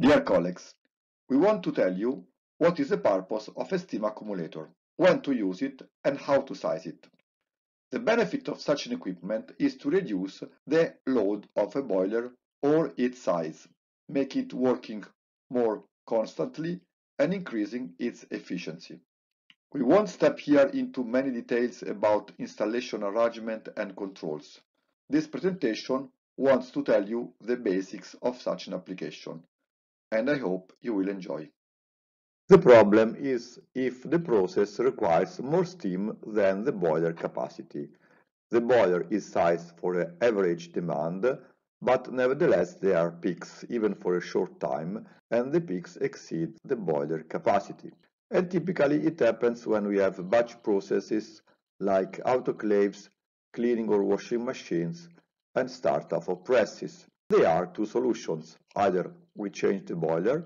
Dear colleagues, we want to tell you what is the purpose of a steam accumulator, when to use it and how to size it. The benefit of such an equipment is to reduce the load of a boiler or its size, make it working more constantly and increasing its efficiency. We won't step here into many details about installation arrangement and controls. This presentation wants to tell you the basics of such an application and I hope you will enjoy. The problem is if the process requires more steam than the boiler capacity. The boiler is sized for an average demand, but nevertheless there are peaks even for a short time and the peaks exceed the boiler capacity. And typically it happens when we have batch processes like autoclaves, cleaning or washing machines and startup of presses. There are two solutions, either we change the boiler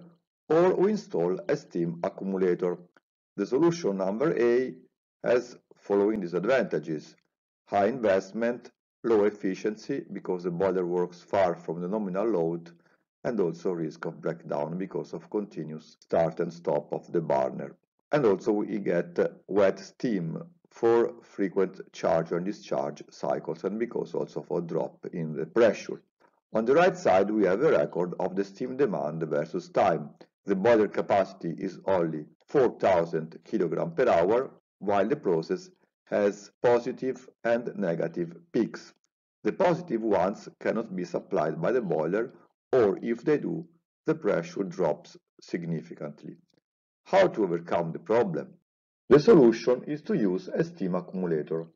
or we install a steam accumulator. The solution number A has following disadvantages. High investment, low efficiency because the boiler works far from the nominal load and also risk of breakdown because of continuous start and stop of the burner. And also we get wet steam for frequent charge and discharge cycles and because also a drop in the pressure. On the right side, we have a record of the steam demand versus time. The boiler capacity is only 4000 kg per hour, while the process has positive and negative peaks. The positive ones cannot be supplied by the boiler, or if they do, the pressure drops significantly. How to overcome the problem? The solution is to use a steam accumulator.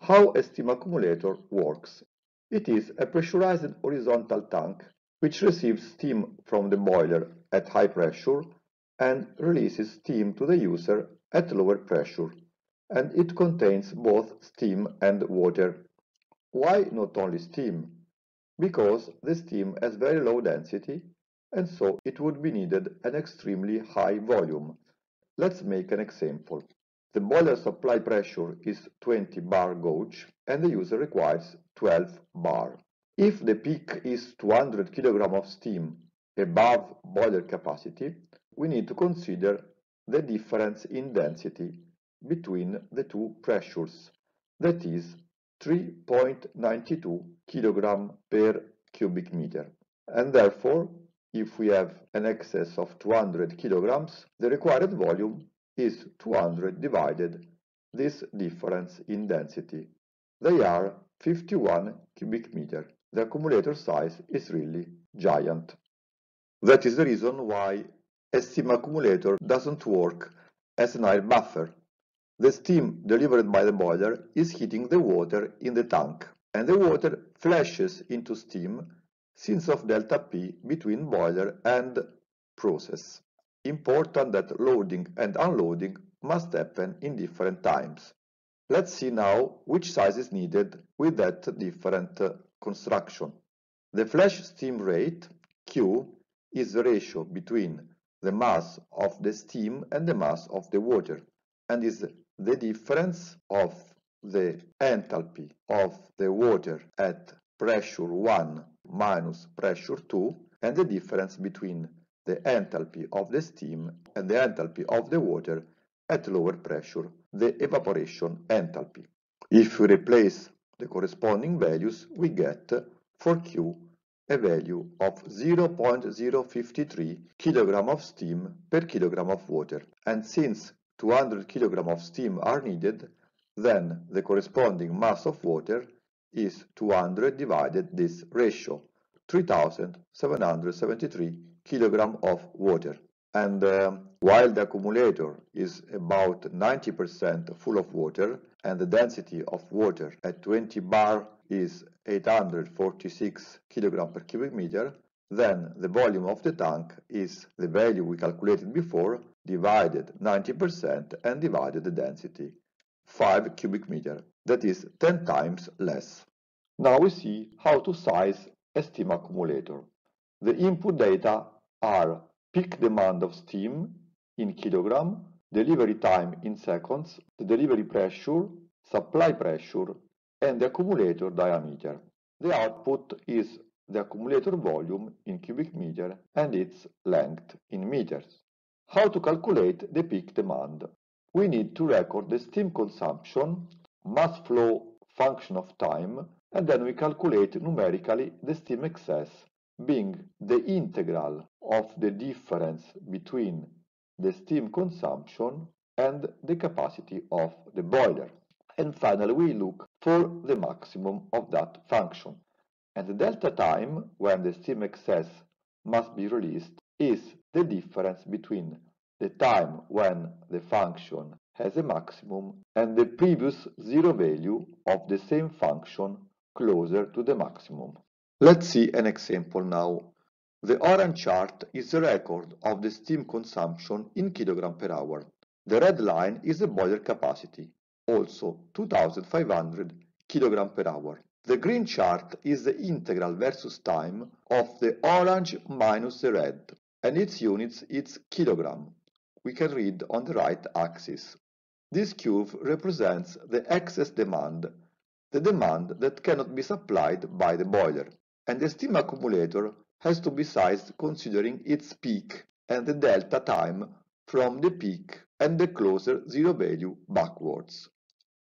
How a steam accumulator works it is a pressurized horizontal tank which receives steam from the boiler at high pressure and releases steam to the user at lower pressure, and it contains both steam and water. Why not only steam? Because the steam has very low density and so it would be needed an extremely high volume. Let's make an example. The boiler supply pressure is 20 bar gauge and the user requires 12 bar. If the peak is 200 kg of steam above boiler capacity, we need to consider the difference in density between the two pressures, that is 3.92 kg per cubic meter. And therefore, if we have an excess of 200 kg, the required volume is 200 divided this difference in density. They are 51 cubic meter. The accumulator size is really giant. That is the reason why a steam accumulator doesn't work as an air buffer. The steam delivered by the boiler is heating the water in the tank, and the water flashes into steam since of delta P between boiler and process important that loading and unloading must happen in different times. Let's see now which size is needed with that different uh, construction. The flash steam rate, Q, is the ratio between the mass of the steam and the mass of the water and is the difference of the enthalpy of the water at pressure 1 minus pressure 2 and the difference between the enthalpy of the steam and the enthalpy of the water at lower pressure, the evaporation enthalpy. If we replace the corresponding values, we get for Q a value of 0.053 kg of steam per kilogram of water. And since 200 kg of steam are needed, then the corresponding mass of water is 200 divided this ratio, 3773 kilogram of water. And uh, while the accumulator is about 90% full of water and the density of water at 20 bar is 846 kilogram per cubic meter, then the volume of the tank is the value we calculated before divided 90% and divided the density 5 cubic meter that is 10 times less. Now we see how to size a steam accumulator. The input data are peak demand of steam in kilogram, delivery time in seconds, the delivery pressure, supply pressure, and the accumulator diameter. The output is the accumulator volume in cubic meter and its length in meters. How to calculate the peak demand? We need to record the steam consumption, mass flow function of time, and then we calculate numerically the steam excess, being the integral of the difference between the steam consumption and the capacity of the boiler. And finally, we look for the maximum of that function. And the delta time when the steam excess must be released is the difference between the time when the function has a maximum and the previous zero value of the same function closer to the maximum. Let's see an example now. The orange chart is the record of the steam consumption in kilogram per hour. The red line is the boiler capacity, also 2500 kilogram per hour. The green chart is the integral versus time of the orange minus the red, and its units is kilogram. We can read on the right axis. This curve represents the excess demand the demand that cannot be supplied by the boiler, and the steam accumulator has to be sized considering its peak and the delta time from the peak and the closer zero value backwards.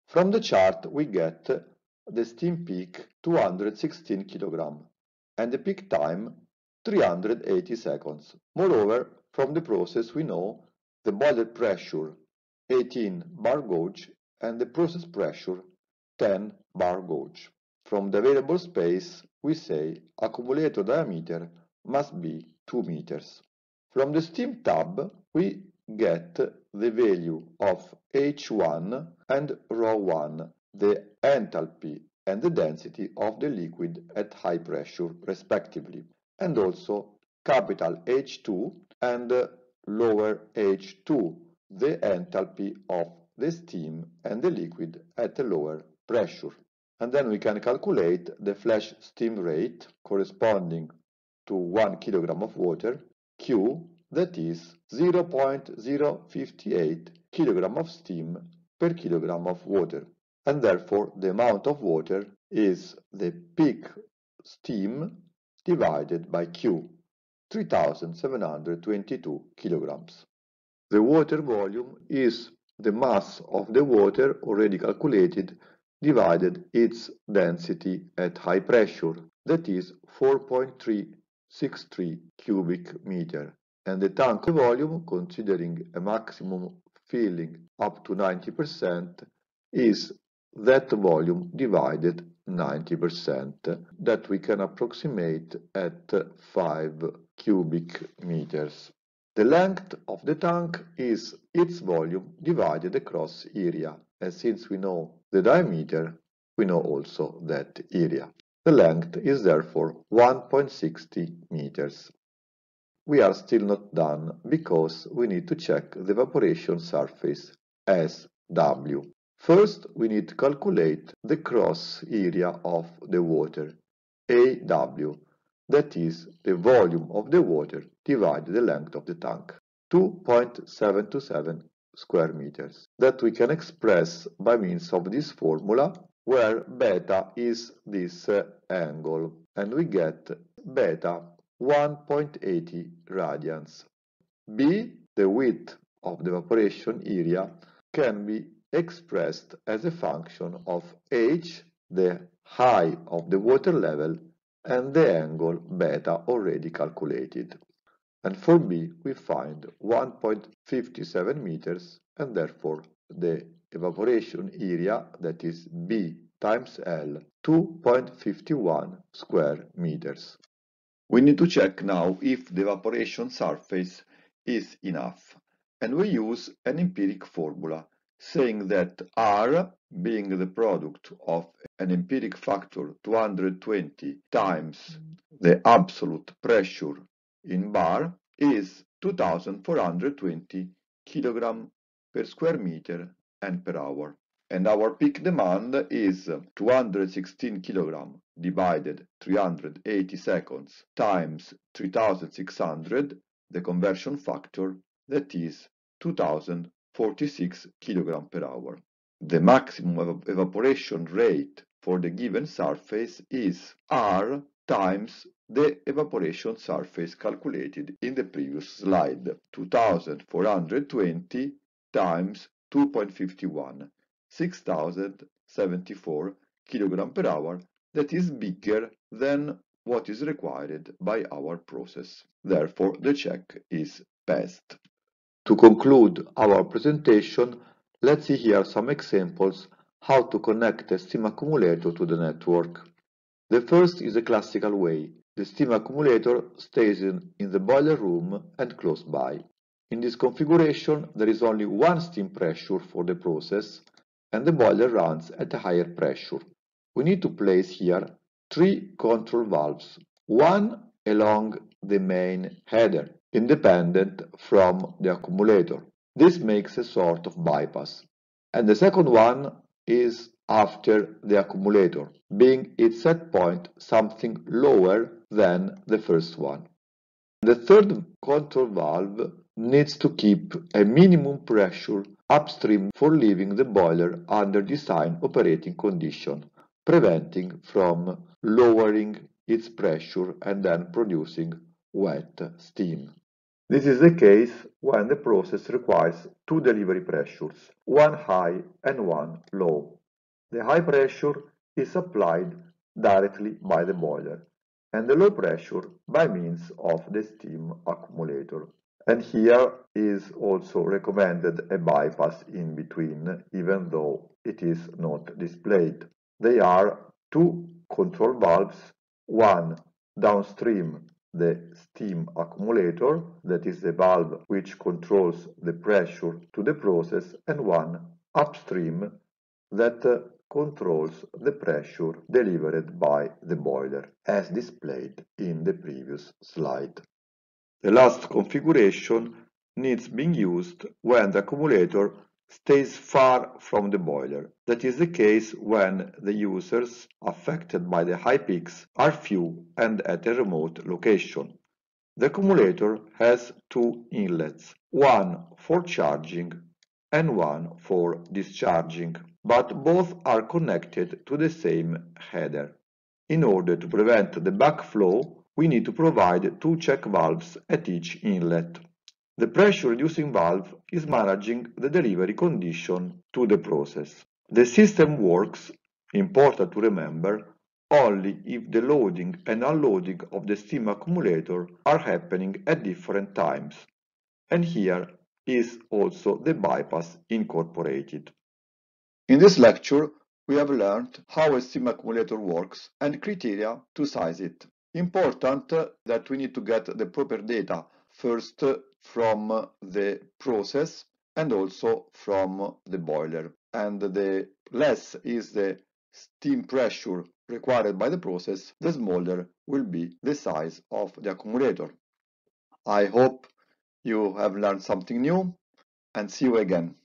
From the chart we get the steam peak 216 kg and the peak time 380 seconds. Moreover, from the process we know the boiler pressure 18 bar gauge and the process pressure 10 bar gauge. From the available space, we say accumulator diameter must be 2 meters. From the steam tab, we get the value of H1 and ρ1, the enthalpy and the density of the liquid at high pressure respectively, and also capital H2 and lower H2, the enthalpy of the steam and the liquid at a lower pressure. And then we can calculate the flash steam rate corresponding to 1 kilogram of water, Q, that is 0.058 kilogram of steam per kilogram of water. And therefore, the amount of water is the peak steam divided by Q, 3722 kilograms. The water volume is the mass of the water already calculated divided its density at high pressure, that is 4.363 cubic meter, and the tank volume, considering a maximum filling up to 90%, is that volume divided 90% that we can approximate at 5 cubic meters. The length of the tank is its volume divided across area, and since we know the diameter, we know also that area. The length is therefore 1.60 meters. We are still not done because we need to check the evaporation surface SW. First, we need to calculate the cross area of the water, AW, that is the volume of the water divided the length of the tank, 2.727 square meters, that we can express by means of this formula where beta is this uh, angle and we get beta 1.80 radians. B, the width of the evaporation area, can be expressed as a function of h, the height of the water level, and the angle beta already calculated. And for B, we find 1.57 meters and therefore the evaporation area that is B times L 2.51 square meters. We need to check now if the evaporation surface is enough and we use an empiric formula saying that R being the product of an empiric factor 220 times the absolute pressure in bar is 2420 kilogram per square meter and per hour. And our peak demand is 216 kilogram divided 380 seconds times 3600, the conversion factor, that is 2046 kilogram per hour. The maximum ev evaporation rate for the given surface is R times the evaporation surface calculated in the previous slide, 2420 times 2.51, 6074 kg per hour, that is bigger than what is required by our process. Therefore, the check is passed. To conclude our presentation, let's see here some examples how to connect a steam accumulator to the network. The first is a classical way. The steam accumulator stays in, in the boiler room and close by. In this configuration, there is only one steam pressure for the process and the boiler runs at a higher pressure. We need to place here three control valves, one along the main header, independent from the accumulator. This makes a sort of bypass. And the second one is after the accumulator, being its set point something lower than the first one. The third control valve needs to keep a minimum pressure upstream for leaving the boiler under design operating condition, preventing from lowering its pressure and then producing wet steam. This is the case when the process requires two delivery pressures, one high and one low. The high pressure is applied directly by the boiler and the low pressure by means of the steam accumulator. And here is also recommended a bypass in between, even though it is not displayed. They are two control valves, one downstream the steam accumulator, that is the valve which controls the pressure to the process, and one upstream that uh, controls the pressure delivered by the boiler, as displayed in the previous slide. The last configuration needs being used when the accumulator stays far from the boiler. That is the case when the users affected by the high peaks are few and at a remote location. The accumulator has two inlets, one for charging and one for discharging, but both are connected to the same header. In order to prevent the backflow, we need to provide two check valves at each inlet. The pressure reducing valve is managing the delivery condition to the process. The system works, important to remember, only if the loading and unloading of the steam accumulator are happening at different times. And here is also the bypass incorporated. In this lecture, we have learned how a steam accumulator works and criteria to size it. Important that we need to get the proper data first from the process and also from the boiler. And the less is the steam pressure required by the process, the smaller will be the size of the accumulator. I hope you have learned something new and see you again.